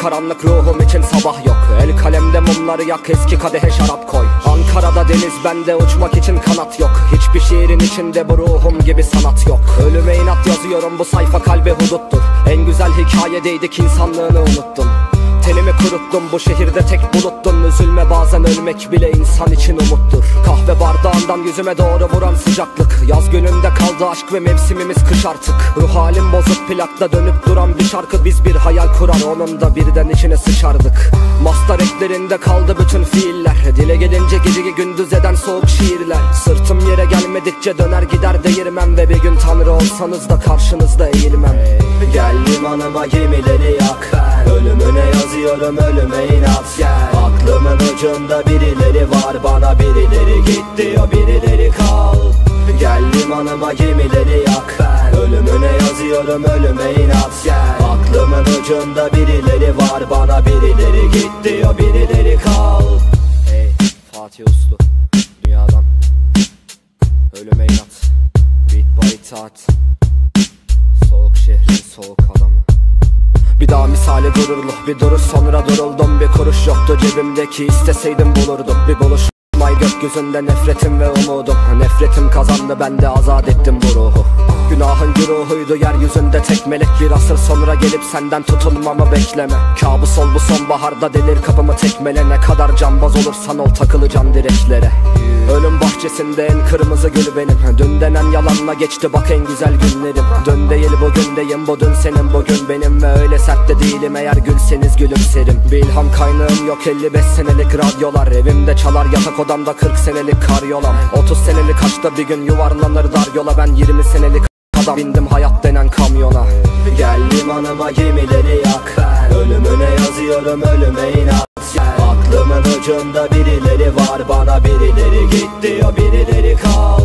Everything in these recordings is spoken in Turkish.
karanlık ruhum için sabah yok. El kalemde mumları yak eski kadehe şarap koy. Ankara'da deniz bende uçmak için kanat yok. Hiçbir şiirin içinde bu ruhum gibi sanat yok. Ölüme inat yazıyorum bu sayfa kalbe huduttur. En güzel hikayedeydik insanlığını unuttun Tenimi kuruttum bu şehirde tek buluttun Üzülme bazen ölmek bile insan için umuttur. Kahve bardağından yüzüme doğru vuran sıcaklık. Yaz gününde kaldı aşk ve mevsimimiz kış artık. Ruh halim bozuk plakta dönüp duran bir şarkı. Biz bir hayal kurar onun da birden içine sıçardık. Master eklerinde kaldı bütün fiiller. Dile gelince geceyi gündüz eden soğuk şiirler Sırtım yere gelmedikçe döner gider değirmem Ve bir gün tanrı olsanız da karşınızda eğilmem. Gel limanıma gemileri yak Ölümüne yazıyorum ölüme inat gel. Aklımın ucunda birileri var bana birileri git diyor birileri kal. Gel limanıma gemileri yak Ölümüne yazıyorum ölüme inat gel. Aklımın ucunda birileri var bana birileri git diyor itaat Soğuk şehrin soğuk adamı. Bir daha misali gururlu bir duruş sonra duruldum. Bir kuruş yoktu cebimdeki isteseydim bulurdum. Bir buluş Ay gökyüzünde nefretim ve umudum. Nefretim kazandı ben de azat ettim bu ruhu Günahın güruhuydu yeryüzünde tek melek. Bir asır sonra gelip senden tutulmamı bekleme. Kabus ol bu sonbaharda delir kapımı tekmele. Ne kadar cambaz olursan ol takılacağım direklere. Ölüm bahçesinde en kırmızı gül benim. Dün denen yalanla geçti bak en güzel günlerim. Dün değil bugündeyim bu dün senin bugün benim. Ve öyle sert de değilim eğer gülseniz gülümserim. Bir ilham kaynağım yok 55 senelik radyolar. Evimde çalar yatak odamda 40 senelik karyolam. 30 senelik kaçta bir gün yuvarlanır dar yola. Ben 20 senelik adam bindim hayat denen kamyona. Gel limanıma gemileri yak. Ben Ölümüne yazıyorum ölüme inat. Aklımın ucunda birileri var bana birileri git diyor birileri kal.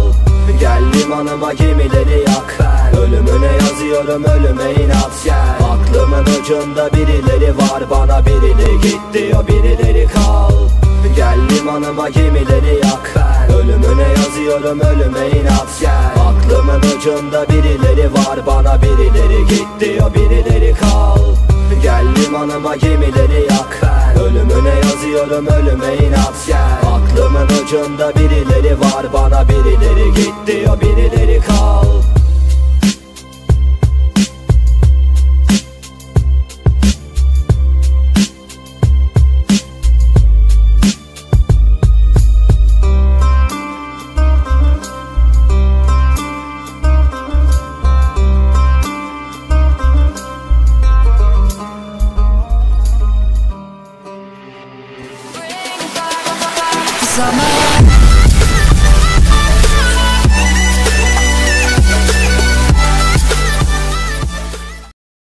Gel limanıma gemileri yak. Ben Ölümüne yazıyorum ölüme inat. Aklımın ucunda birileri var bana birileri git diyor birileri kal. Gel limanıma gemileri yak. Ben Ölümüne yazıyorum ölüme inat gel. Aklımın ucunda birileri var bana birileri git diyor birileri kal. Gel limanıma gemileri yak ben. Ölümüne yazıyorum ölüme inat gel. Aklımın ucunda birileri var bana birileri git diyor birileri kal